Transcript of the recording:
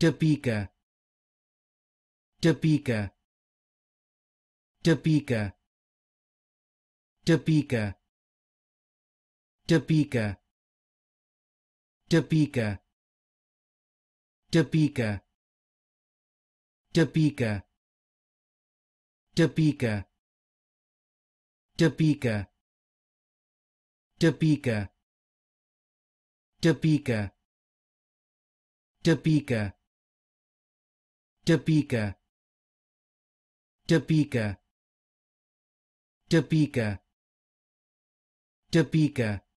Topeka Topeka Topeka Topeka Topeka Topeka Topeka Topeka Topeka Topeka Topeka Topeka Topeka Topeka. Topeka. Topeka. Topeka